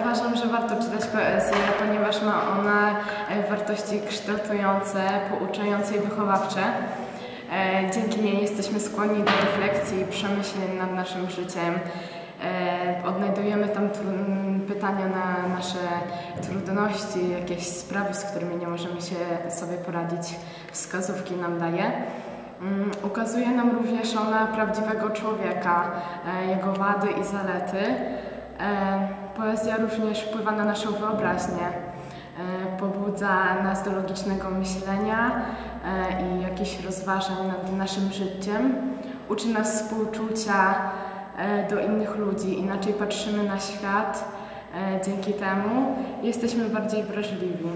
uważam, że warto czytać poezję, ponieważ ma ona e, wartości kształtujące, pouczające i wychowawcze. E, Dzięki niej jesteśmy skłonni do refleksji i przemyśleń nad naszym życiem. E, Odnajdujemy tam pytania na nasze trudności, jakieś sprawy, z którymi nie możemy się sobie poradzić, wskazówki nam daje. Mm, Ukazuje nam również ona prawdziwego człowieka, jego wady i zalety. E, Poezja również wpływa na naszą wyobraźnię, e, pobudza nas do logicznego myślenia e, i jakichś rozważań nad naszym życiem. Uczy nas współczucia do innych ludzi, inaczej patrzymy na świat. Dzięki temu jesteśmy bardziej wrażliwi.